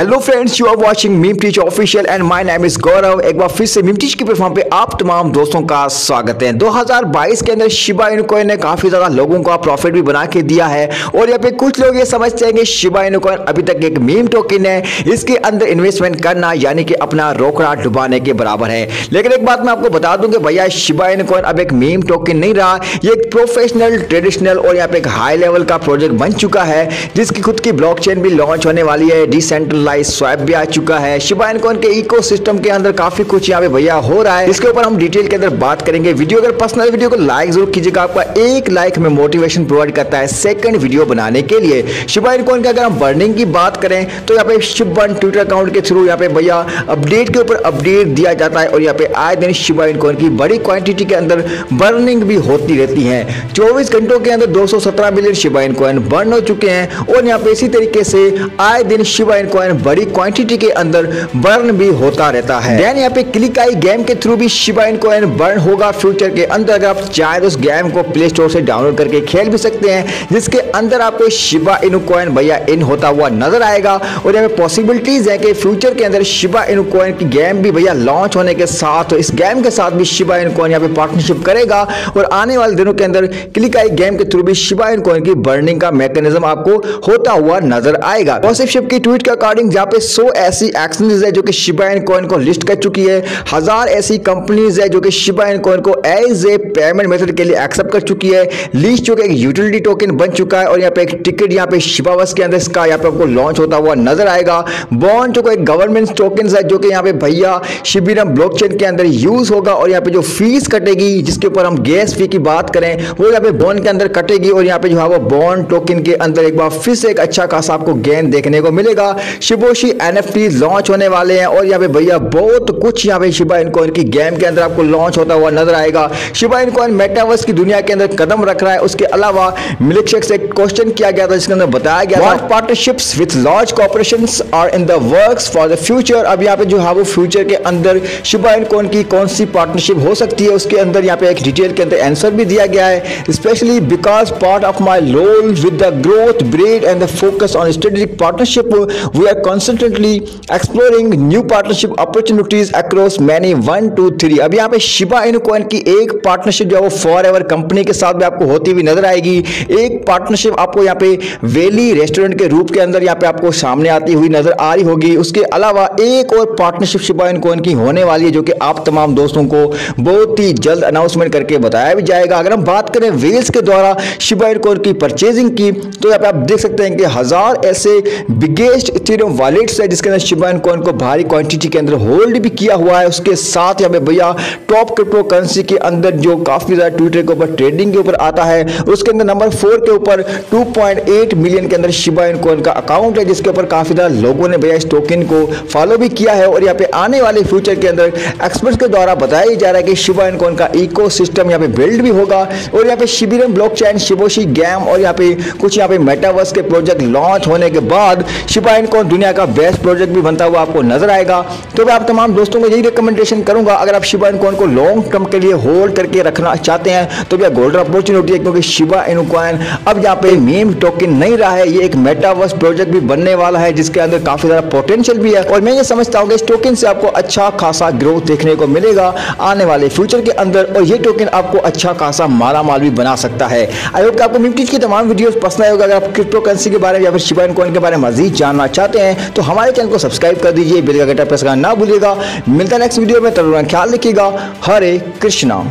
Hello friends you are watching meme teach official and my name is Gaurav एक बार फिर से meme teach की प्लेटफॉर्म पे आप तमाम दोस्तों का स्वागत है। 2022 के अंदर शिबा इनकॉइन ने काफ़ी ज़्यादा लोगों का प्रॉफिट भी बना के दिया है और यहाँ पे कुछ लोग ये समझते हैं कि शिबा इनकॉइन अभी तक एक मीम टोकन है। इसके अंदर इन्वेस्टमेंट करना यानी कि अपना रोकड़ा डुबाने के बराबर है। लेकिन एक बात मैं आपको बता दूँ कि भैया शिबा इनकॉइन अब एक मीम टोकन नहीं रहा। ये एक प्रोफेशनल ट्रेडिशनल और यहाँ पे एक हाई लेवल का प्रोजेक्ट बन चुका है, जिसकी खुद की ब्लॉक भी लॉन्च होने वाली है। डिसेंट्रलाइज स्वैप भी आ चुका है। शिबा इनकॉइन के इको के अंदर काफ़ी कुछ यहाँ पे भैया हो रहा है। इसके ऊपर हम डिटेल के अंदर बात करेंगे। वीडियो अगर पर्सनल वीडियो को लाइक ज़रूर कीजिएगा। आपका एक लाइक में मोटिवेशन प्रोवाइड करता है सेकंड वीडियो बनाने के लिए। शिबा इनकॉइन का अगर हम बर्निंग की बात करें तो यहाँ पे शिबन ट्विटर अकाउंट के थ्रू यहाँ पे भैया अपडेट के ऊपर अपडेट दिया जाता है। और यहाँ पे आए दिन शिबा इनकॉइन की बड़ी क्वांटिटी के अंदर बर्निंग भी होती रहती है। चौबीस घंटों के अंदर 217 मिलियन शिबा इनकॉइन बर्न हो चुके हैं। और यहाँ पे इसी तरीके से आए दिन शिबा इनकॉइन बड़ी क्वांटिटी के अंदर बर्न भी होता रहता है। देन यहाँ पे क्लिक आई गेम के थ्रू भी शिबा इनकॉइन बर्न होगा फ्यूचर के अंदर। अगर आप चाहे तो उस गेम को प्ले स्टोर से डाउनलोड करके खेल भी सकते हैं, जिसके अंदर आपको शिबा इनकॉइन भैया इन होता हुआ नज़र आएगा। और यहाँ पे पॉसिबिलिटीज है कि फ्यूचर के अंदर शिबा इनकॉइन की गेम भी भैया लॉन्च होने के साथ इस गेम के साथ भी शिबा इनकॉइन यहाँ पे पार्टनरशिप करेगा। और आने वाले दिनों के अंदर क्लिक आई गेम के थ्रू भी शिबा इनकॉइन की बर्निंग का मैकेनिज्म आपको होता हुआ नज़र आएगा। की ट्वीट के अकॉर्डिंग जहाँ पे सो ऐसी एक्सचेंजेस है जो कि शिबा इन कॉइन को लिस्ट कर चुकी है, हज़ार ऐसी कंपनीज़ है जो कि शिबा इन कॉइन को एज ए पेमेंट मेथड के लिए एक्सेप्ट कर चुकी है। लिस्ट जो कि एक यूटिलिटी टोकन बन चुका है और यहाँ पे एक टिकट यहाँ पे शिबावस के अंदर इसका यहाँ पे आपको लॉन्च होता हुआ नज़र आएगा। बॉन्ड जो एक गवर्नमेंट टोकन है जो कि यहाँ पे भैया शिबिरम ब्लॉकचेन के अंदर यूज़ होगा और यहाँ पे जो फ़ीस कटेगी, जिसके ऊपर हम गैस फ़ी की बात करें, वो यहाँ पे बॉन्ड के अंदर कटेगी और यहाँ पे जो है वो बॉन्ड टोकन के अंदर एक बार फिर से एक अच्छा खासा आपको गेन देखने को मिलेगा। शिबोशी एन लॉन्च होने वाले हैं और यहाँ पे भैया बहुत कुछ यहाँ पे शिबा इनकॉइन की गेम के अंदर आपको लॉन्च होता हुआ नज़र आएगा। शिबा इनकॉइन मेटावर्स की दुनिया के अंदर कदम रख रहा है। उसके अलावा मिल्कशेक से क्वेश्चन किया गया था, जिसके अंदर बताया गया था। Partnerships with large corporation are in the work for the future अब यहाँ पे जो है वो फ्यूचर के अंदर शिबा इनकॉइन की कौन सी पार्टनरशिप हो सकती है, उसके अंदर यहाँ पे एक डिटेल के अंदर आंसर भी दिया गया है। Specially because part of my role with the growth bread and the focus on strategic partnership we are concentratedly exploring new partnership opportunities across many one two three अब यहाँ पे शिबा इनकॉइन की एक partnership जो है वो for ever company के साथ भी आपको होती हुई नज़र आएगी। एक पार्टनरशिप आपको यहाँ पे वेली रेस्टोरेंट के रूप के अंदर यहाँ पे आपको सामने आती हुई नज़र आ रही होगी। उसके अलावा एक और पार्टनरशिप शिबा इनकॉइन की होने वाली है जो कि आप तमाम दोस्तों को बहुत ही जल्द अनाउंसमेंट करके बताया भी जाएगा। अगर हम बात करें वेल्स के द्वारा शिबा इनकॉइन की परचेजिंग की तो यहाँ पे आप देख सकते हैं कि हज़ार ऐसे बिगेस्ट इथेरियम वॉलेट्स है जिसके अंदर शिबा इनकॉइन को भारी क्वांटिटी के अंदर होल्ड भी किया हुआ है, उसके साथ यहाँ पे भैया टॉप क्रिप्टो करेंसी के अंदर जो काफ़ी ज़्यादा ट्विटर के ऊपर ट्रेडिंग के ऊपर आता है, उसके अंदर नंबर फोर के ऊपर 2.8 मिलियन के अंदर शिबा इनकॉइन का अकाउंट है, जिसके ऊपर काफ़ी ज़्यादा लोगों ने भैया इस टोकन को फॉलो भी किया है और यहाँ पे आने वाले फ्यूचर के अंदर एक्सपर्ट्स के द्वारा बताया जा रहा है कि शिबा इनकॉइन का इको सिस्टम पे बिल्ड भी होगा और यहाँ पे शिबिरम ब्लॉक शिबोशी गैम और यहाँ पे कुछ यहाँ पे मेटावर्स के प्रोजेक्ट लॉन्च होने के बाद शिबा इनकॉइन दुनिया का बेस्ट प्रोजेक्ट भी बनता हुआ आपको नज़र आएगा। तो मैं आप तमाम दोस्तों को यही रिकमेंडेशन करूँगा, अगर आप शिबा इनकॉइन को लॉन्ग टर्म के लिए होल्ड करके रखना चाहते हैं तो भैया गोल्डन अपॉर्चुनिटी है, क्योंकि शिबा इनकॉइन अब यहाँ पे मीम टोकन नहीं रहा है, ये एक मेटावर्स प्रोजेक्ट भी बनने वाला है, जिसके अंदर काफ़ी ज़्यादा पोटेंशियल भी है। और मैं ये समझता हूँ कि इस टोकन से आपको अच्छा खासा ग्रोथ देखने को मिलेगा आने वाले फ्यूचर के अंदर, और ये टोकन आपको अच्छा खासा माला माल भी बना सकता है। आई होप आपको मिमटीज की तमाम वीडियो पसंद आएगा अगर आप क्रिप्टो करेंसी के बारे में या फिर शिबा इनकॉइन के बारे में मजीद जानना चाहते हैं तो हमारे चैनल को सब्सक्राइब कर दीजिए, बेल का घंटा प्रेस करना ना भूलिएगा। मिलता है नेक्स्ट वीडियो में, तब ख्याल रखिएगा। हरे कृष्णा।